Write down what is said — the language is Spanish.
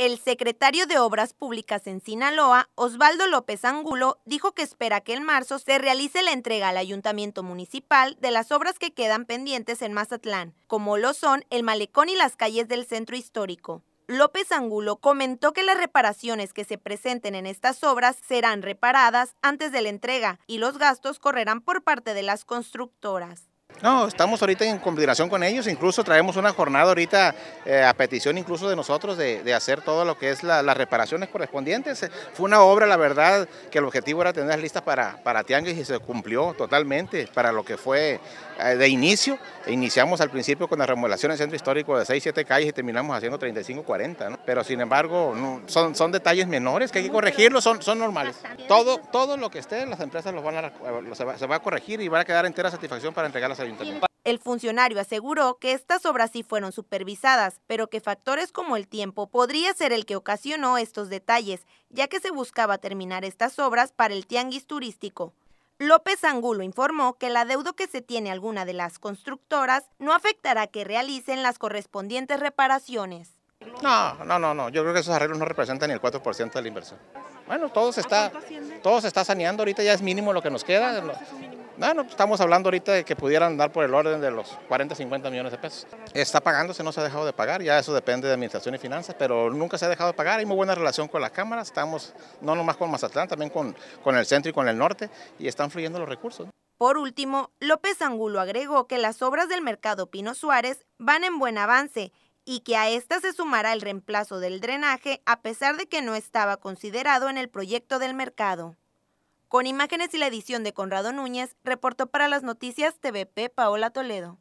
El secretario de Obras Públicas en Sinaloa, Osvaldo López Angulo, dijo que espera que en marzo se realice la entrega al ayuntamiento municipal de las obras que quedan pendientes en Mazatlán, como lo son el malecón y las calles del centro histórico. López Angulo comentó que las reparaciones que se presenten en estas obras serán reparadas antes de la entrega y los gastos correrán por parte de las constructoras. No, estamos ahorita en combinación con ellos, incluso traemos una jornada ahorita eh, a petición incluso de nosotros de, hacer todo lo que es las reparaciones correspondientes. Fue una obra, la verdad, que el objetivo era tenerlas listas para, para Tianguis y se cumplió totalmente para lo que fue eh, de inicio. Iniciamos al principio con la remodelación del centro histórico de 6, 7 calles y terminamos haciendo 35, 40, pero sin embargo son, son detalles menores que hay que corregirlos, son, son normales. Todo, todo lo que esté, las empresas los van a, se, va, se va a corregir y va a quedar entera satisfacción para el funcionario aseguró que estas obras sí fueron supervisadas, pero que factores como el tiempo podría ser el que ocasionó estos detalles, ya que se buscaba terminar estas obras para el tianguis turístico. López Angulo informó que la deuda que se tiene alguna de las constructoras no afectará que realicen las correspondientes reparaciones. No, no, no, no. Yo creo que esos arreglos no representan ni el 4% de la inversión. Bueno, todo se está, todo se está saneando. Ahorita ya es mínimo lo que nos queda. Bueno, estamos hablando ahorita de que pudieran dar por el orden de los 40, 50 millones de pesos. Está pagándose, no se ha dejado de pagar, ya eso depende de administración y finanzas, pero nunca se ha dejado de pagar. Hay muy buena relación con las cámaras, estamos no nomás con Mazatlán, también con, con el centro y con el norte, y están fluyendo los recursos. Por último, López Angulo agregó que las obras del mercado Pino Suárez van en buen avance y que a esta se sumará el reemplazo del drenaje a pesar de que no estaba considerado en el proyecto del mercado. Con imágenes y la edición de Conrado Núñez, reportó para las noticias TVP Paola Toledo.